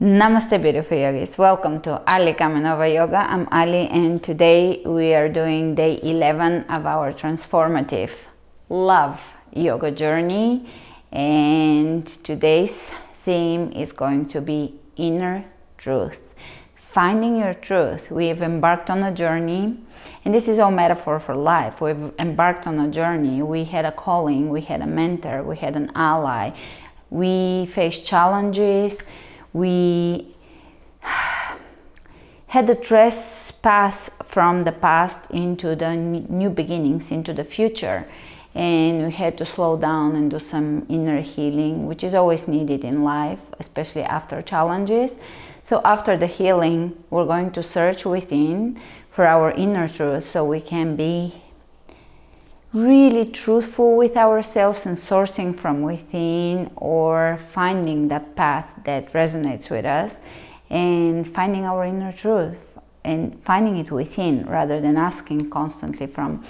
Namaste beautiful yogis. Welcome to Ali Kamenova Yoga. I'm Ali and today we are doing day 11 of our transformative love yoga journey and today's theme is going to be inner truth. Finding your truth. We have embarked on a journey and this is all metaphor for life. We've embarked on a journey. We had a calling, we had a mentor, we had an ally. We faced challenges we had the trespass from the past into the new beginnings, into the future. And we had to slow down and do some inner healing, which is always needed in life, especially after challenges. So, after the healing, we're going to search within for our inner truth so we can be really truthful with ourselves and sourcing from within or finding that path that resonates with us and finding our inner truth and finding it within rather than asking constantly from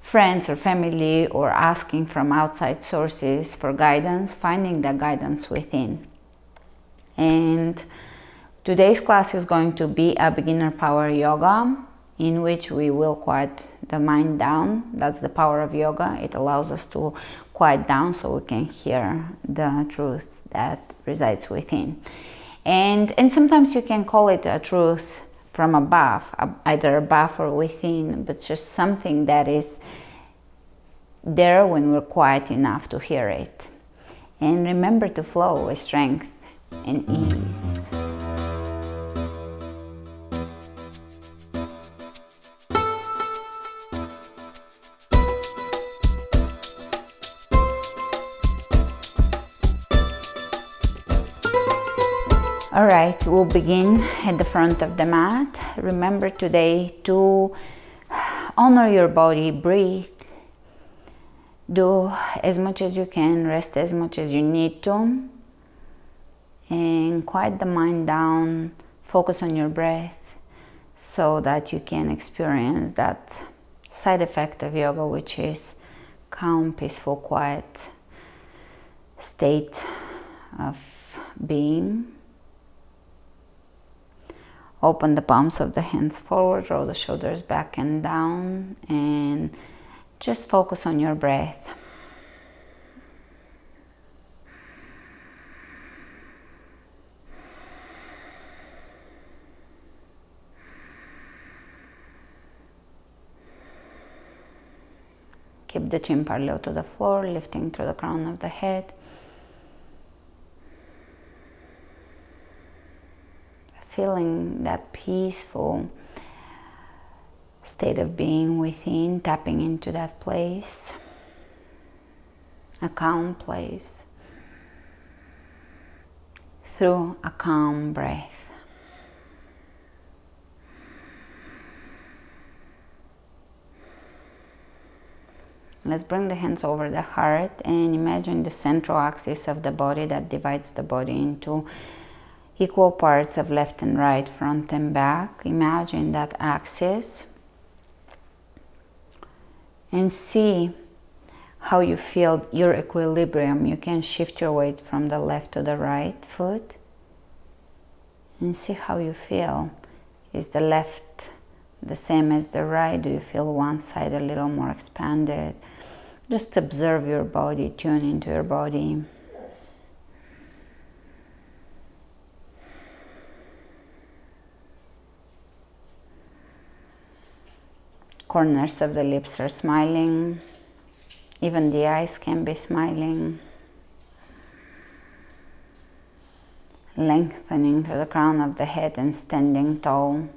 friends or family or asking from outside sources for guidance, finding that guidance within. And today's class is going to be a beginner power yoga in which we will quiet the mind down. That's the power of yoga. It allows us to quiet down so we can hear the truth that resides within. And, and sometimes you can call it a truth from above, either above or within, but just something that is there when we're quiet enough to hear it. And remember to flow with strength and ease. We'll begin at the front of the mat. Remember today to honor your body, breathe, do as much as you can, rest as much as you need to, and quiet the mind down, focus on your breath so that you can experience that side effect of yoga, which is calm, peaceful, quiet state of being. Open the palms of the hands forward, roll the shoulders back and down, and just focus on your breath. Keep the chin parallel to the floor, lifting through the crown of the head. Feeling that peaceful state of being within, tapping into that place, a calm place, through a calm breath. Let's bring the hands over the heart and imagine the central axis of the body that divides the body into equal parts of left and right, front and back. Imagine that axis and see how you feel your equilibrium. You can shift your weight from the left to the right foot and see how you feel. Is the left the same as the right? Do you feel one side a little more expanded? Just observe your body, tune into your body. Corners of the lips are smiling. Even the eyes can be smiling. Lengthening to the crown of the head and standing tall.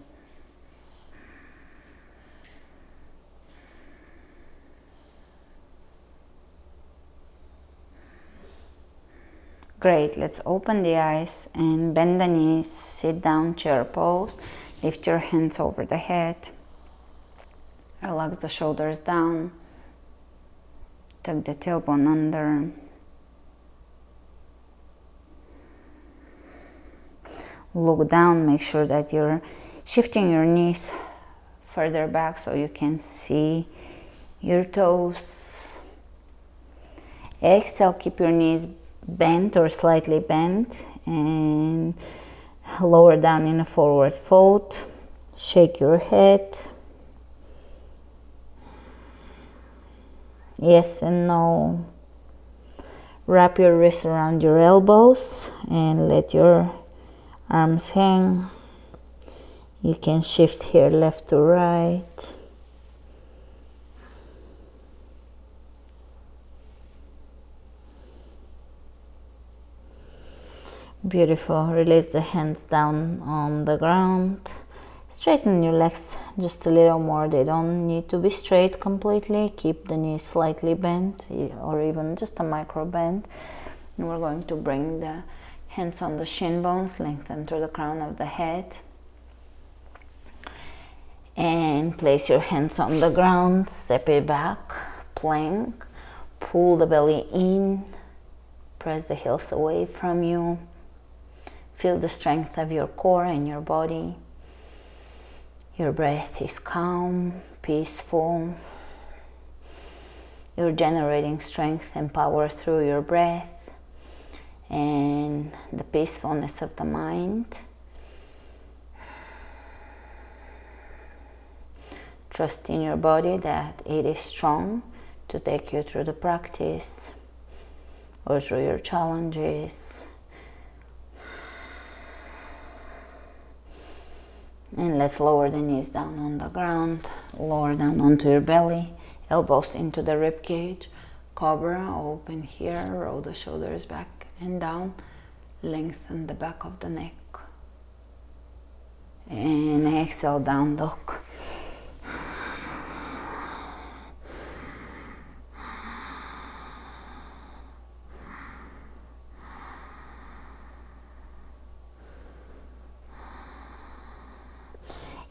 Great, let's open the eyes and bend the knees, sit down, chair pose, lift your hands over the head. Relax the shoulders down. Tuck the tailbone under. Look down, make sure that you're shifting your knees further back so you can see your toes. Exhale, keep your knees bent or slightly bent and lower down in a forward fold shake your head yes and no wrap your wrists around your elbows and let your arms hang you can shift here left to right Beautiful. Release the hands down on the ground. Straighten your legs just a little more. They don't need to be straight completely. Keep the knees slightly bent or even just a micro bend. And we're going to bring the hands on the shin bones, lengthen through the crown of the head. And place your hands on the ground, step it back, plank. Pull the belly in, press the heels away from you Feel the strength of your core and your body. Your breath is calm, peaceful. You're generating strength and power through your breath and the peacefulness of the mind. Trust in your body that it is strong to take you through the practice or through your challenges. And let's lower the knees down on the ground lower down onto your belly elbows into the rib cage cobra open here roll the shoulders back and down lengthen the back of the neck. And exhale down dog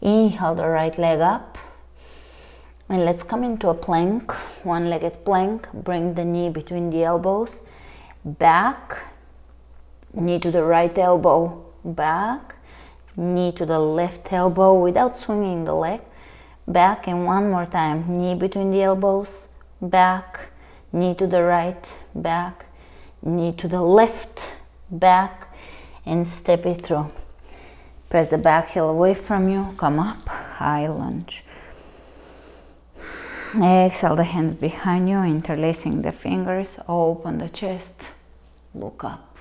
Inhale the right leg up. And let's come into a plank, one-legged plank. Bring the knee between the elbows. Back, knee to the right elbow, back. Knee to the left elbow without swinging the leg. Back and one more time. Knee between the elbows, back. Knee to the right, back. Knee to the left, back. And step it through. Press the back heel away from you. Come up, high lunge. Exhale the hands behind you, interlacing the fingers. Open the chest. Look up.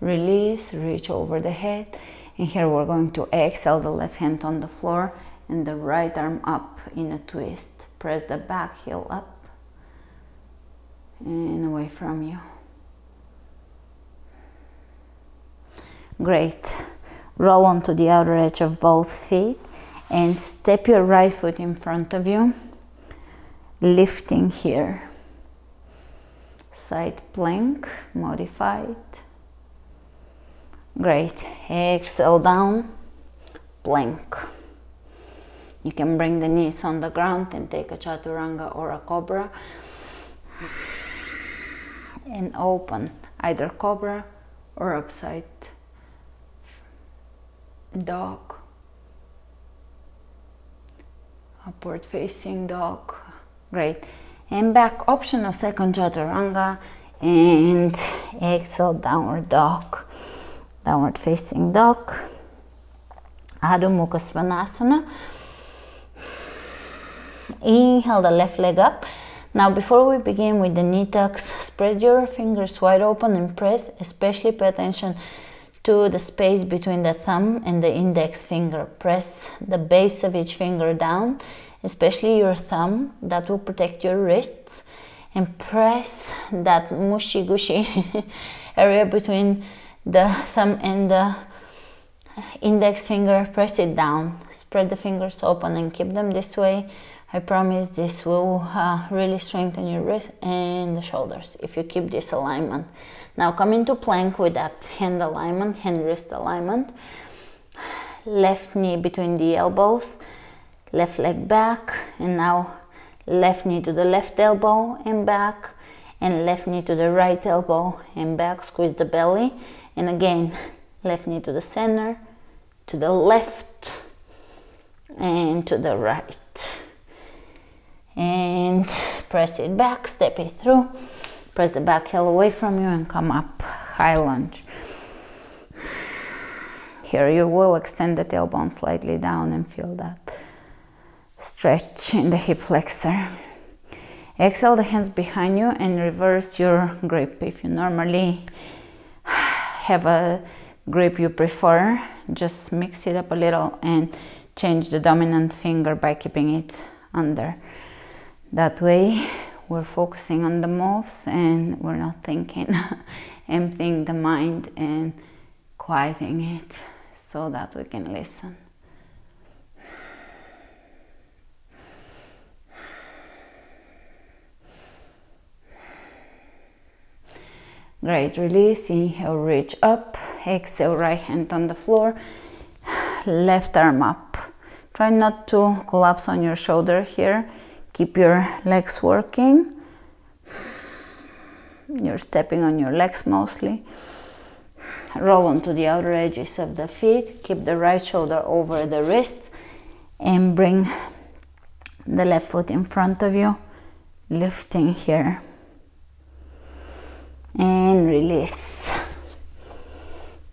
Release, reach over the head. And here we're going to exhale the left hand on the floor and the right arm up in a twist. Press the back heel up and away from you. Great. Roll onto the outer edge of both feet and step your right foot in front of you, lifting here. Side plank, modified. Great. Exhale down, plank. You can bring the knees on the ground and take a chaturanga or a cobra and open either cobra or upside dog. Upward facing dog. Great. And back optional second chaturanga and exhale downward dog. Downward facing dog. Adho Mukha Svanasana inhale the left leg up. Now before we begin with the knee tucks spread your fingers wide open and press especially pay attention to the space between the thumb and the index finger. Press the base of each finger down, especially your thumb, that will protect your wrists. And press that mushy gushy area between the thumb and the index finger. Press it down. Spread the fingers open and keep them this way. I promise this will uh, really strengthen your wrist and the shoulders if you keep this alignment. Now come into plank with that hand alignment, hand wrist alignment. Left knee between the elbows, left leg back, and now left knee to the left elbow and back, and left knee to the right elbow and back. Squeeze the belly, and again, left knee to the center, to the left, and to the right. And press it back, step it through Press the back heel away from you and come up, high lunge. Here you will extend the tailbone slightly down and feel that stretch in the hip flexor. Exhale the hands behind you and reverse your grip. If you normally have a grip you prefer, just mix it up a little and change the dominant finger by keeping it under. That way we're focusing on the moves and we're not thinking, emptying the mind and quieting it so that we can listen. Great, release, inhale, reach up, exhale, right hand on the floor, left arm up. Try not to collapse on your shoulder here. Keep your legs working. You're stepping on your legs mostly. Roll onto the outer edges of the feet. Keep the right shoulder over the wrists and bring the left foot in front of you, lifting here and release.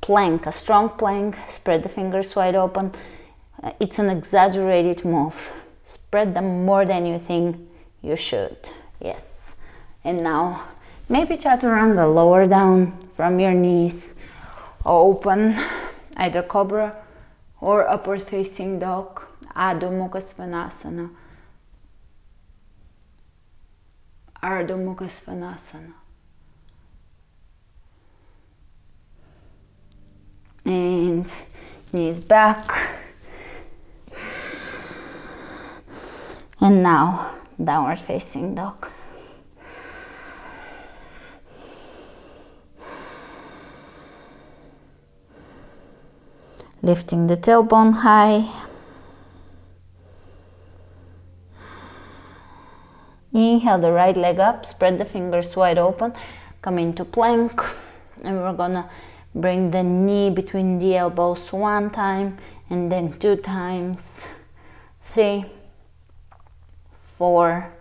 Plank, a strong plank, spread the fingers wide open. Uh, it's an exaggerated move. Spread them more than you think you should. Yes. And now, maybe chaturanga, lower down from your knees. Open, either cobra or upward facing dog, Adho Mukha Svanasana. Mukha Svanasana. and knees back and now downward facing dog. Lifting the tailbone high. Inhale the right leg up spread the fingers wide open come into plank. And we're gonna Bring the knee between the elbows one time and then two times. Three, four,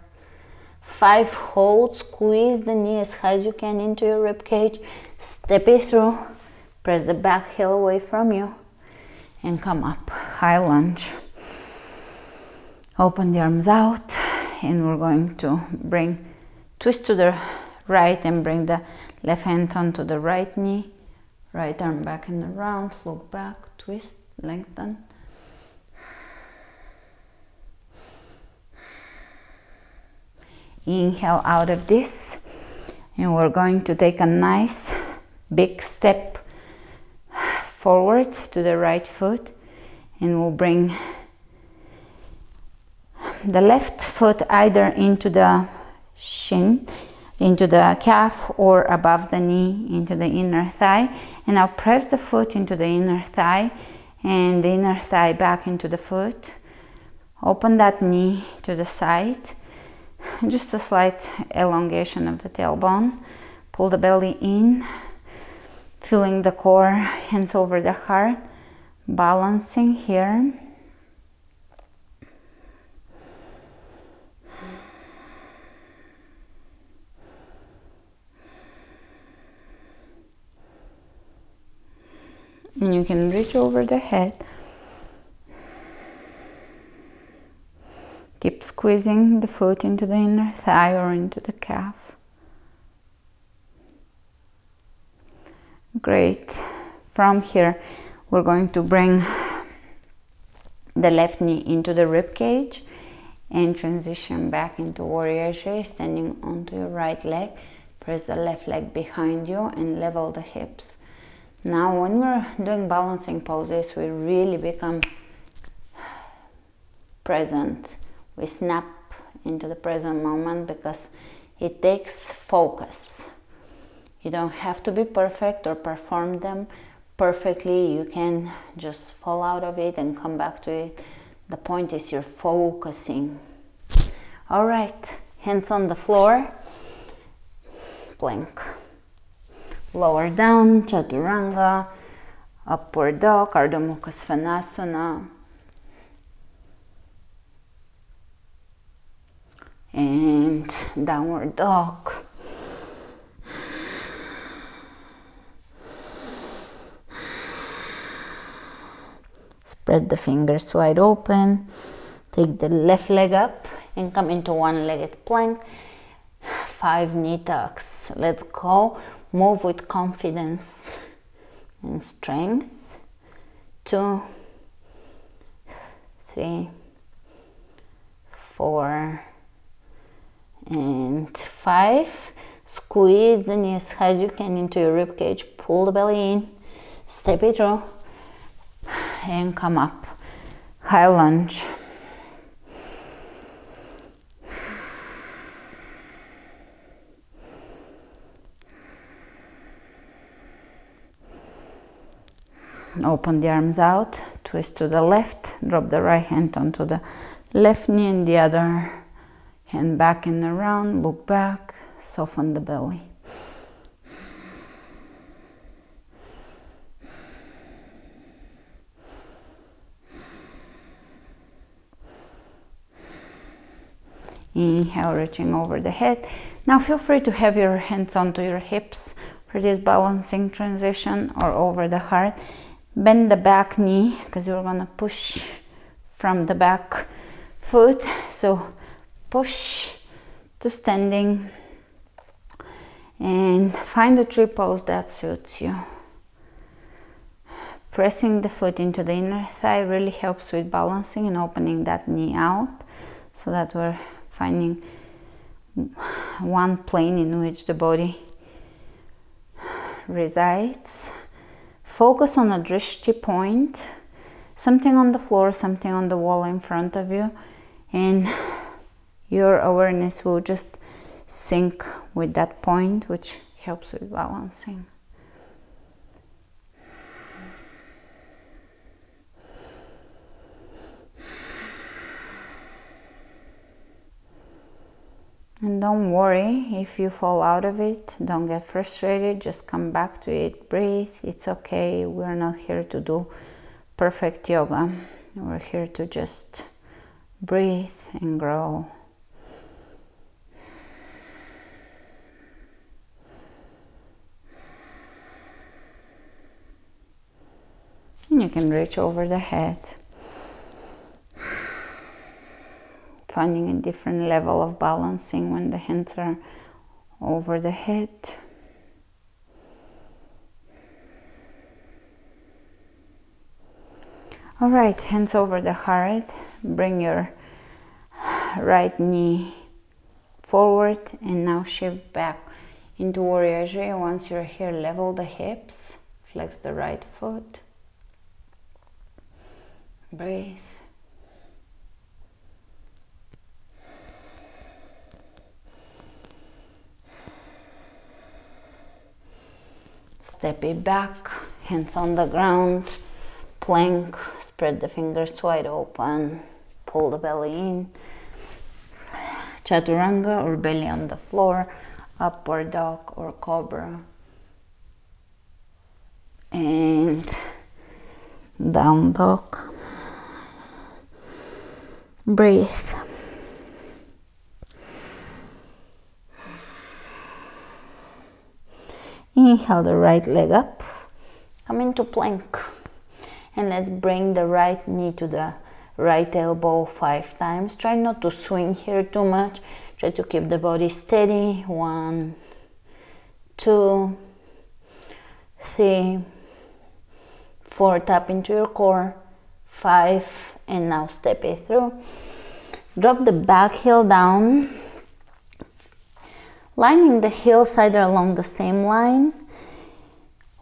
five. Hold, squeeze the knee as high as you can into your rib cage. Step it through. Press the back heel away from you and come up. High lunge. Open the arms out and we're going to bring twist to the right and bring the left hand onto the right knee Right arm back and around, look back, twist, lengthen. Inhale out of this. And we're going to take a nice big step forward to the right foot. And we'll bring the left foot either into the shin into the calf or above the knee into the inner thigh. And I'll press the foot into the inner thigh and the inner thigh back into the foot. Open that knee to the side just a slight elongation of the tailbone. Pull the belly in feeling the core hands over the heart balancing here. And you can reach over the head keep squeezing the foot into the inner thigh or into the calf. Great. From here we're going to bring the left knee into the rib cage and transition back into warrior three standing onto your right leg. Press the left leg behind you and level the hips. Now when we're doing balancing poses, we really become present. We snap into the present moment because it takes focus. You don't have to be perfect or perform them perfectly. You can just fall out of it and come back to it. The point is you're focusing. All right, hands on the floor, plank lower down, chaturanga, upward dog, Adho Mukha Svanasana. and downward dog. Spread the fingers wide open. Take the left leg up and come into one-legged plank. Five knee tucks. Let's go. Move with confidence and strength. Two, three, four, and five squeeze the knees as you can into your rib cage. Pull the belly in. Step it through. And come up. High lunge. Open the arms out. Twist to the left. Drop the right hand onto the left knee and the other hand back and around look back soften the belly Inhale, reaching over the head. Now feel free to have your hands onto your hips for this balancing transition or over the heart. Bend the back knee because you're gonna push from the back foot. So push to standing and find the tree pose that suits you. Pressing the foot into the inner thigh really helps with balancing and opening that knee out so that we're finding one plane in which the body resides. Focus on a drishti point, something on the floor, something on the wall in front of you, and your awareness will just sync with that point, which helps with balancing. And don't worry if you fall out of it, don't get frustrated, just come back to it, breathe, it's okay. We're not here to do perfect yoga, we're here to just breathe and grow. And you can reach over the head. finding a different level of balancing when the hands are over the head. All right, hands over the heart. Bring your right knee forward and now shift back into warrior three. Once you're here, level the hips, flex the right foot. Breathe. step it back, hands on the ground, plank, spread the fingers wide open, pull the belly in, chaturanga or belly on the floor, upward dog or cobra, and down dog. Breathe. Inhale the right leg up. Come into plank. And let's bring the right knee to the right elbow five times. Try not to swing here too much. Try to keep the body steady. One, two, three, four. Tap into your core. Five. And now step it through. Drop the back heel down lining the heels either along the same line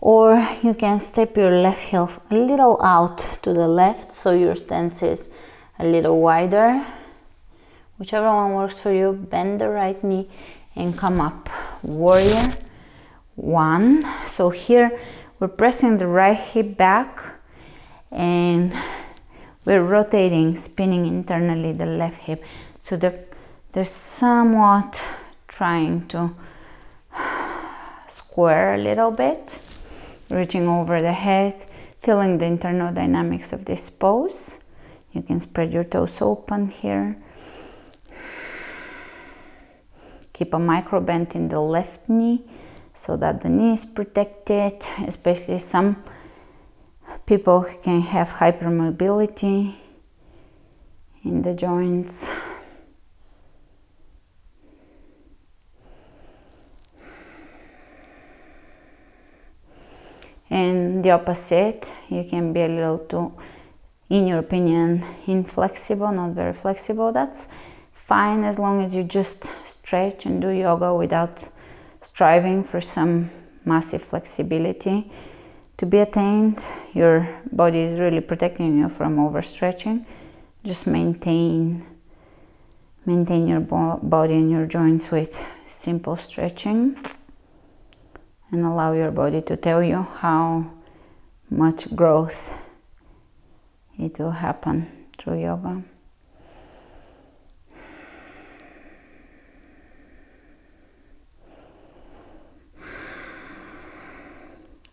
or you can step your left heel a little out to the left so your stance is a little wider whichever one works for you bend the right knee and come up warrior one so here we're pressing the right hip back and we're rotating spinning internally the left hip so they're, they're somewhat trying to square a little bit, reaching over the head, feeling the internal dynamics of this pose. You can spread your toes open here. Keep a micro bend in the left knee so that the knee is protected, especially some people can have hypermobility in the joints. And the opposite, you can be a little too, in your opinion, inflexible, not very flexible. That's fine as long as you just stretch and do yoga without striving for some massive flexibility to be attained. Your body is really protecting you from overstretching. Just maintain maintain your bo body and your joints with simple stretching and allow your body to tell you how much growth it will happen through yoga.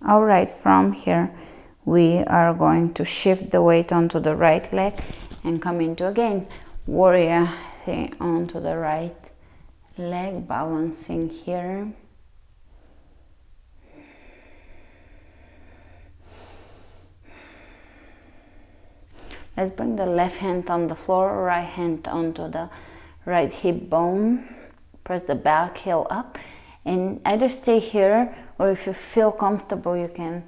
All right from here we are going to shift the weight onto the right leg and come into again warrior thing onto the right leg balancing here. Let's bring the left hand on the floor right hand onto the right hip bone. Press the back heel up. And either stay here or if you feel comfortable you can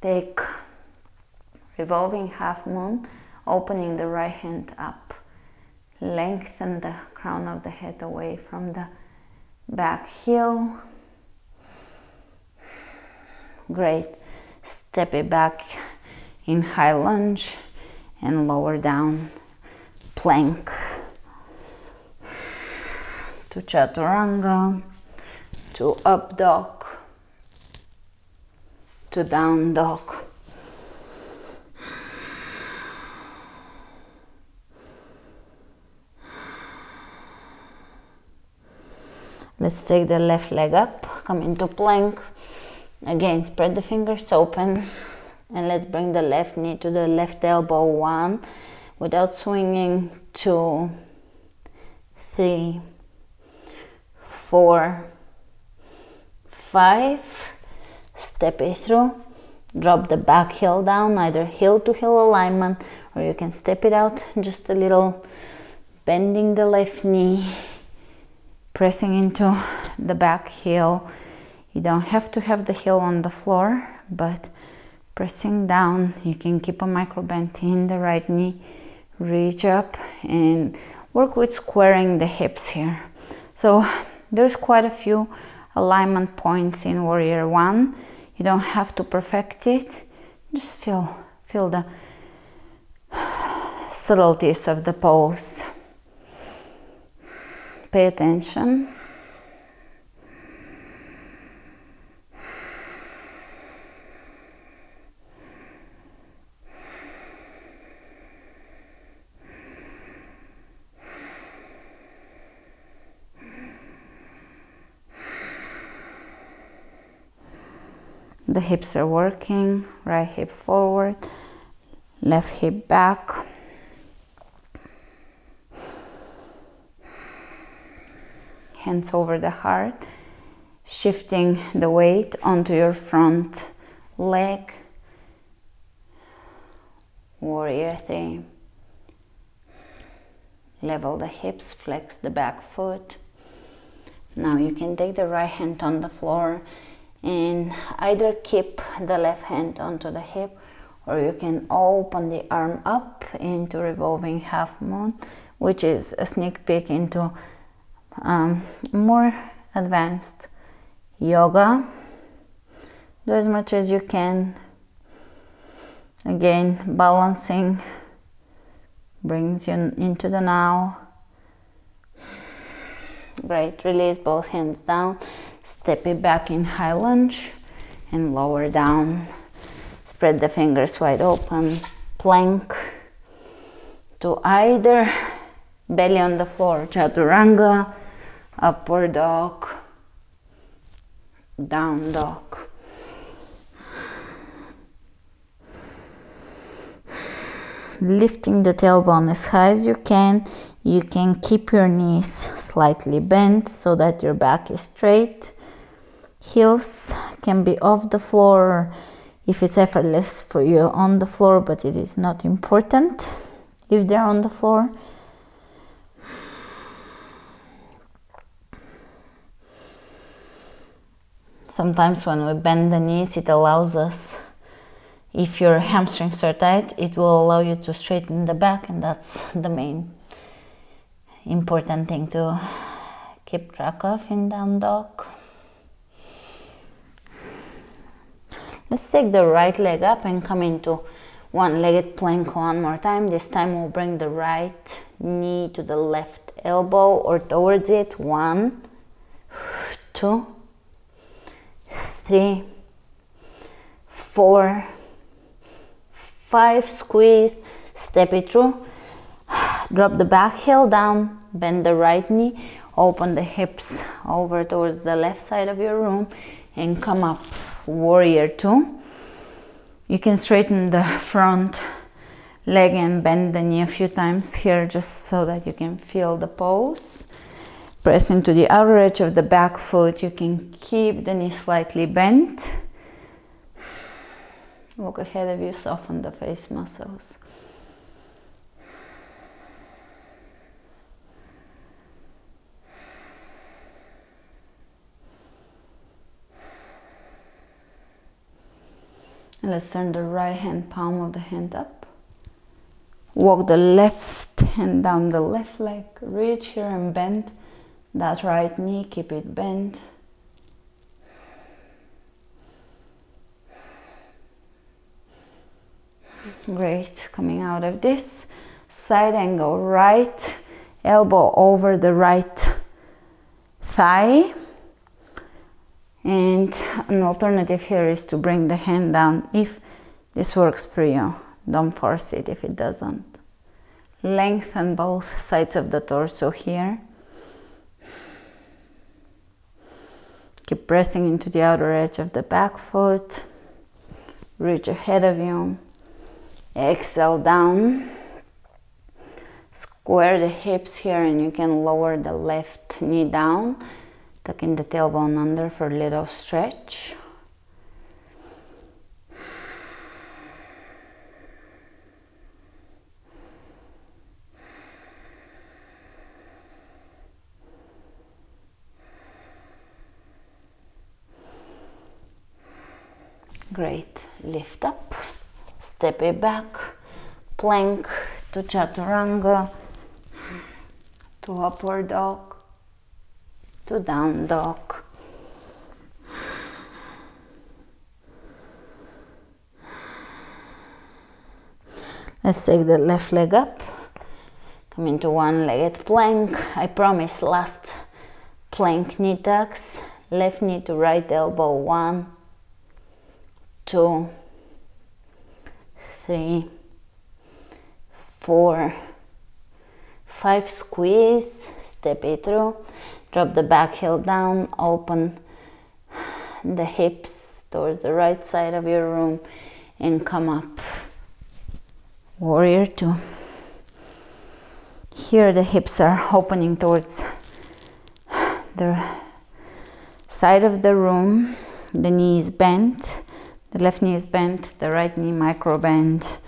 take revolving half moon opening the right hand up lengthen the crown of the head away from the back heel. Great. Step it back in high lunge and lower down plank. To chaturanga to up dog to down dog. Let's take the left leg up, come into plank. Again, spread the fingers open and let's bring the left knee to the left elbow. One, without swinging, two, three, four, five, step it through drop the back heel down either heel to heel alignment or you can step it out just a little bending the left knee pressing into the back heel. You don't have to have the heel on the floor but pressing down you can keep a micro bend in the right knee reach up and work with squaring the hips here. So there's quite a few alignment points in warrior one you don't have to perfect it. Just feel, feel the subtleties of the pose. Pay attention. The hips are working right hip forward left hip back. Hands over the heart shifting the weight onto your front leg. Warrior three level the hips flex the back foot. Now you can take the right hand on the floor and either keep the left hand onto the hip or you can open the arm up into revolving half moon which is a sneak peek into um, more advanced yoga. Do as much as you can. Again balancing brings you into the now. Great release both hands down Step it back in high lunge and lower down. Spread the fingers wide open. Plank to either belly on the floor, chaturanga, upward dog, down dog. Lifting the tailbone as high as you can. You can keep your knees slightly bent so that your back is straight heels can be off the floor if it's effortless for you on the floor, but it is not important if they're on the floor. Sometimes when we bend the knees, it allows us, if your hamstrings are tight, it will allow you to straighten the back, and that's the main important thing to keep track of in down dog. Let's take the right leg up and come into one-legged plank one more time. This time we'll bring the right knee to the left elbow or towards it. One, two, three, four, five. Squeeze, step it through. Drop the back heel down, bend the right knee, open the hips over towards the left side of your room and come up warrior two you can straighten the front leg and bend the knee a few times here just so that you can feel the pose press into the outer edge of the back foot. You can keep the knee slightly bent. Look ahead of you soften the face muscles let's turn the right hand palm of the hand up. Walk the left hand down the left leg. Reach here and bend that right knee. Keep it bent. Great. Coming out of this side angle, right elbow over the right thigh and an alternative here is to bring the hand down if this works for you. Don't force it if it doesn't. Lengthen both sides of the torso here. Keep pressing into the outer edge of the back foot. Reach ahead of you. Exhale down. Square the hips here and you can lower the left knee down Tucking the tailbone under for a little stretch. Great. Lift up, step it back, plank to chaturanga, to upward dog to down dog. Let's take the left leg up, come into one-legged plank. I promise last plank knee tucks, left knee to right elbow, one, two, three, four, five, squeeze, step it through, Drop the back heel down, open the hips towards the right side of your room and come up. Warrior two. Here the hips are opening towards the side of the room. The knee is bent. The left knee is bent, the right knee micro bent.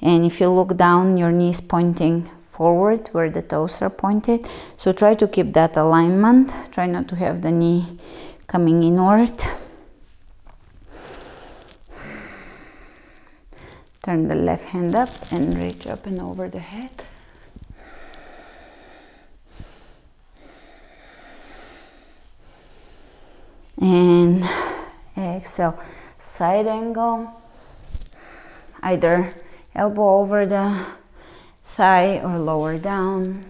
And if you look down, your knee is pointing forward where the toes are pointed. So try to keep that alignment. Try not to have the knee coming inward. Turn the left hand up and reach up and over the head. And exhale, side angle, either elbow over the thigh or lower down.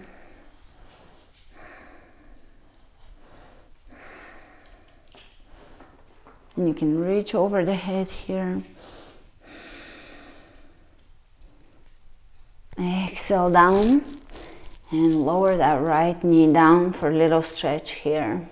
And you can reach over the head here. Exhale down and lower that right knee down for a little stretch here.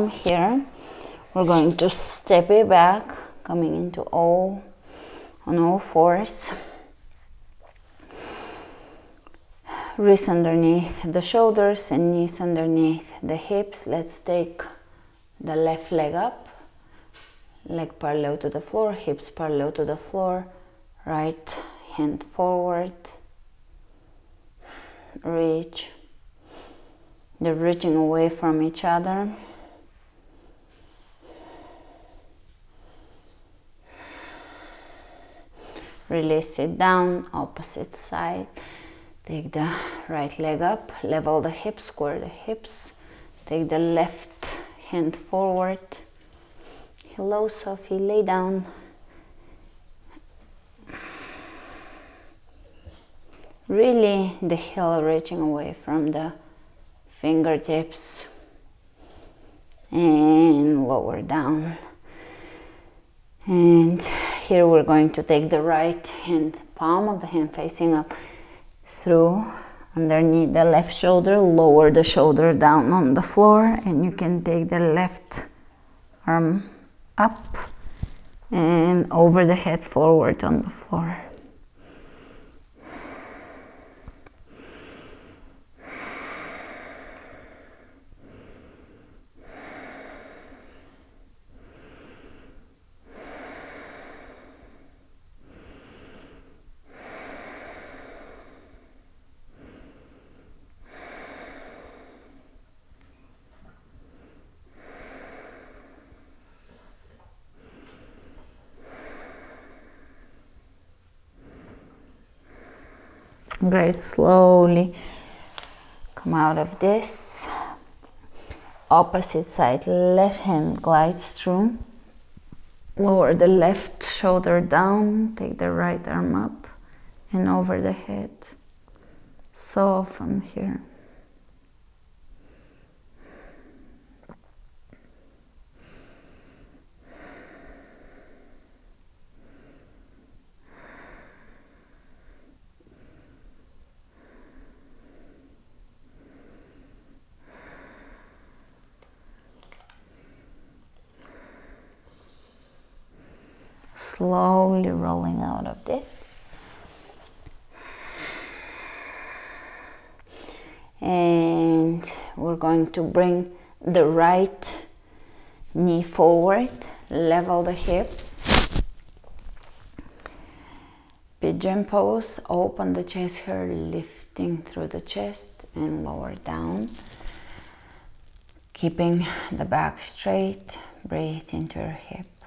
From here, we're going to step it back, coming into all on all fours. Wrists underneath the shoulders and knees underneath the hips. Let's take the left leg up, leg parallel to the floor, hips parallel to the floor, right hand forward, reach. They're reaching away from each other. Release it down, opposite side. Take the right leg up, level the hips, square the hips. Take the left hand forward. Hello, Sophie, lay down. Really, the heel reaching away from the fingertips and lower down. And here we're going to take the right hand, palm of the hand facing up through underneath the left shoulder, lower the shoulder down on the floor, and you can take the left arm up and over the head forward on the floor. Great, slowly come out of this. Opposite side, left hand glides through. Lower the left shoulder down, take the right arm up and over the head. Soften here. Out of this. And we're going to bring the right knee forward, level the hips. Pigeon pose, open the chest here, lifting through the chest and lower down. Keeping the back straight, breathe into your hip.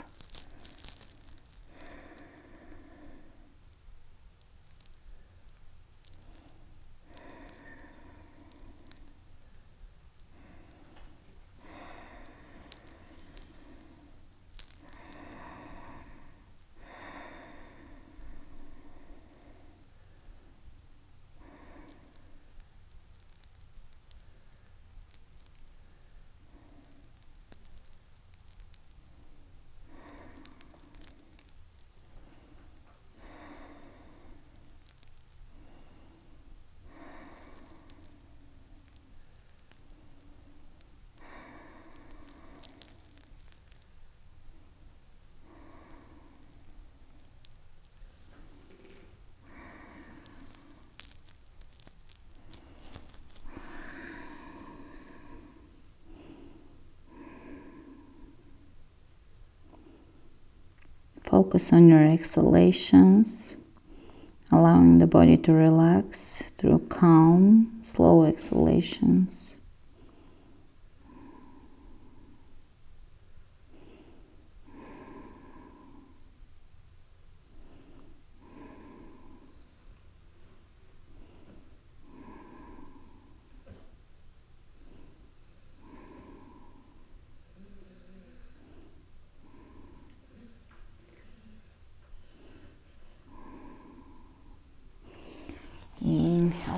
Focus on your exhalations, allowing the body to relax through calm, slow exhalations.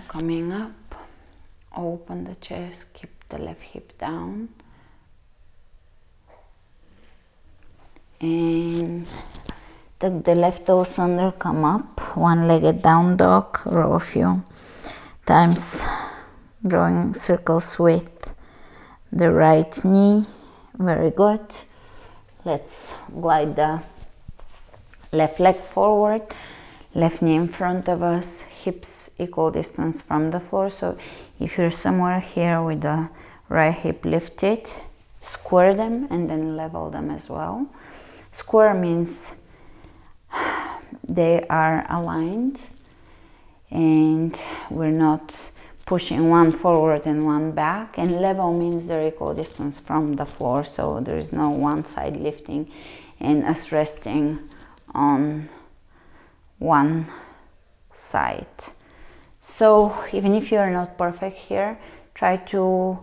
Coming up open the chest keep the left hip down and tuck the left toes under come up one-legged down dog row a few times drawing circles with the right knee. Very good. Let's glide the left leg forward, left knee in front of us, hips equal distance from the floor. So if you're somewhere here with the right hip lifted, square them and then level them as well. Square means they are aligned and we're not pushing one forward and one back and level means they're equal distance from the floor so there is no one side lifting and us resting on one side. So even if you are not perfect here try to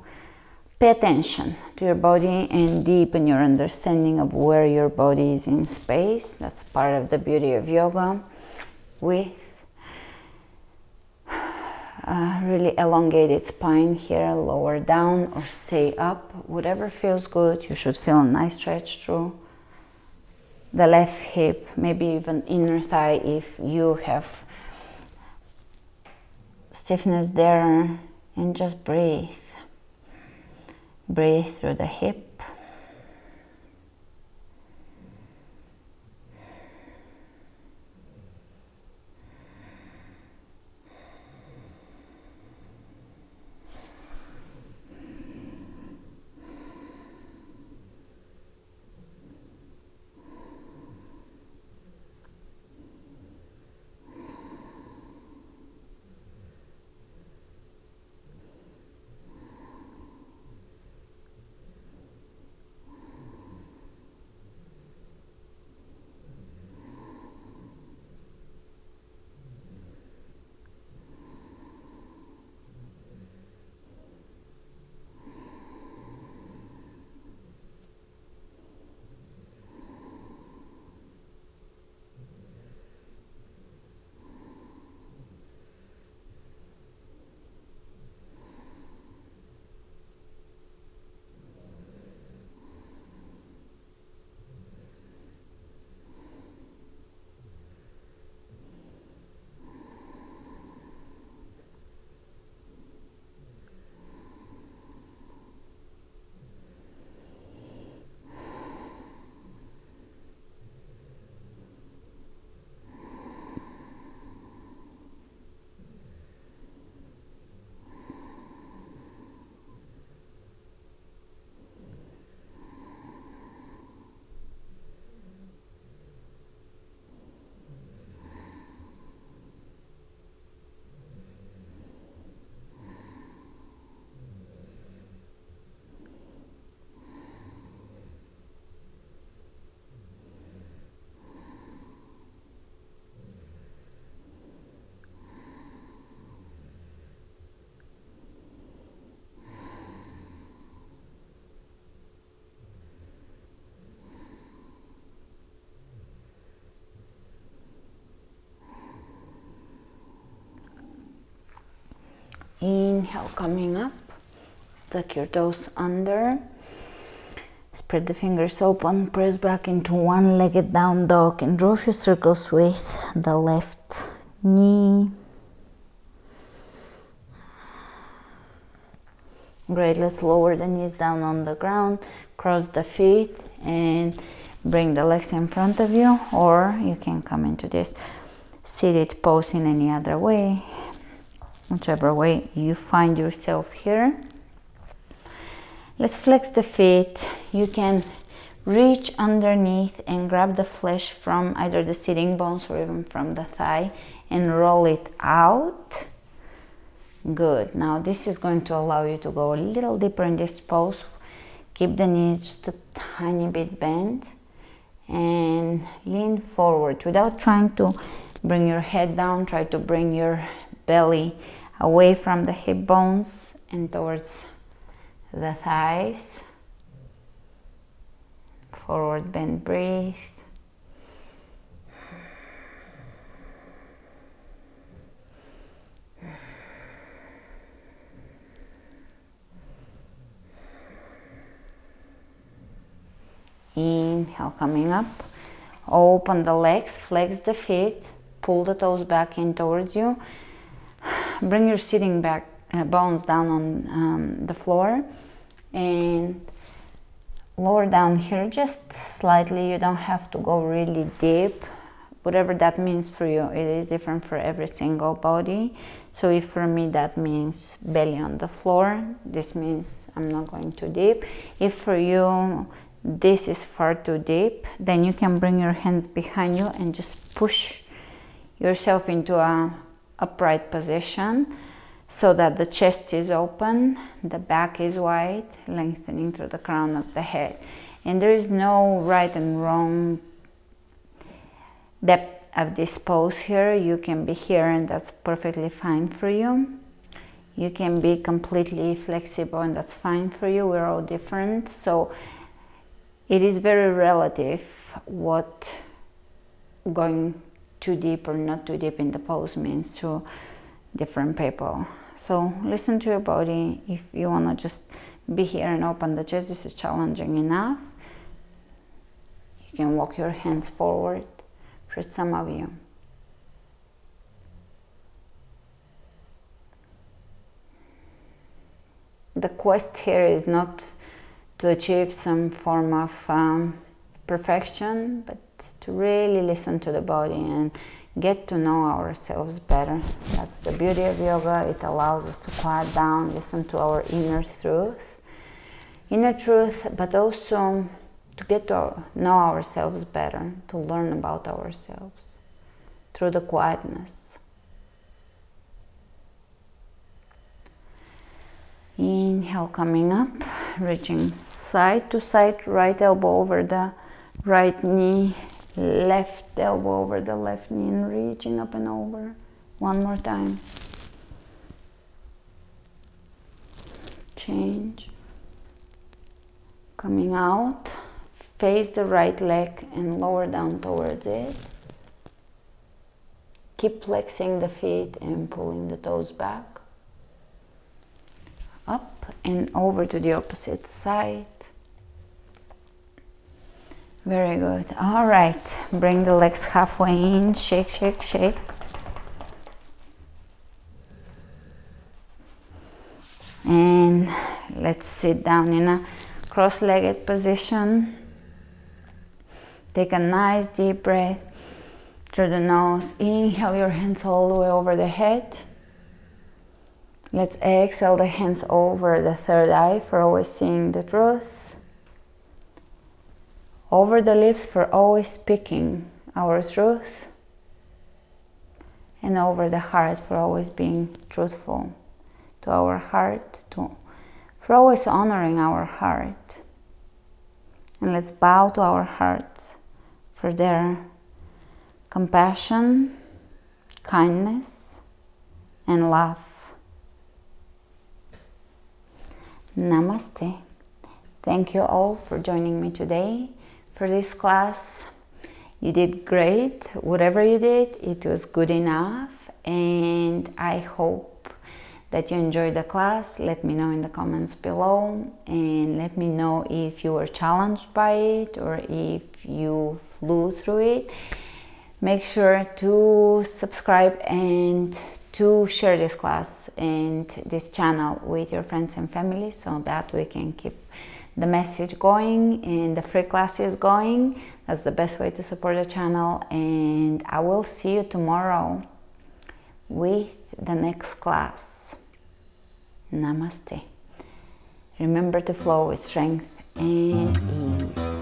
pay attention to your body and deepen your understanding of where your body is in space. That's part of the beauty of yoga with uh, really elongated spine here, lower down or stay up, whatever feels good. You should feel a nice stretch through the left hip, maybe even inner thigh if you have stiffness there and just breathe. Breathe through the hip Inhale, coming up. Tuck your toes under. Spread the fingers open, press back into one-legged down dog and draw a few circles with the left knee. Great, let's lower the knees down on the ground, cross the feet and bring the legs in front of you or you can come into this seated pose in any other way whichever way you find yourself here. Let's flex the feet. You can reach underneath and grab the flesh from either the sitting bones or even from the thigh and roll it out. Good. Now this is going to allow you to go a little deeper in this pose. Keep the knees just a tiny bit bent and lean forward without trying to bring your head down. Try to bring your belly away from the hip bones and towards the thighs. Forward bend, breathe. Inhale, coming up. Open the legs, flex the feet, pull the toes back in towards you bring your sitting back uh, bones down on um, the floor and lower down here just slightly. You don't have to go really deep. Whatever that means for you it is different for every single body. So if for me that means belly on the floor this means i'm not going too deep. If for you this is far too deep then you can bring your hands behind you and just push yourself into a upright position so that the chest is open, the back is wide, lengthening through the crown of the head. And there is no right and wrong depth of this pose here. You can be here and that's perfectly fine for you. You can be completely flexible and that's fine for you. We're all different. So it is very relative what going too deep or not too deep in the pose means to different people. So listen to your body. If you want to just be here and open the chest, this is challenging enough. You can walk your hands forward for some of you. The quest here is not to achieve some form of um, perfection, but to really listen to the body and get to know ourselves better. That's the beauty of yoga. It allows us to quiet down, listen to our inner truth, inner truth, but also to get to know ourselves better, to learn about ourselves through the quietness. Inhale, coming up, reaching side to side, right elbow over the right knee, left elbow over the left knee and reaching up and over. One more time. Change. Coming out, face the right leg and lower down towards it. Keep flexing the feet and pulling the toes back. Up and over to the opposite side. Very good. All right. Bring the legs halfway in. Shake, shake, shake. And let's sit down in a cross-legged position. Take a nice deep breath through the nose. Inhale your hands all the way over the head. Let's exhale the hands over the third eye for always seeing the truth over the lips for always speaking our truth, and over the heart for always being truthful to our heart, to, for always honoring our heart. And let's bow to our hearts for their compassion, kindness, and love. Namaste. Thank you all for joining me today for this class. You did great. Whatever you did, it was good enough. And I hope that you enjoyed the class. Let me know in the comments below and let me know if you were challenged by it or if you flew through it. Make sure to subscribe and to share this class and this channel with your friends and family so that we can keep the message going and the free classes going. That's the best way to support the channel and I will see you tomorrow with the next class. Namaste. Remember to flow with strength and ease.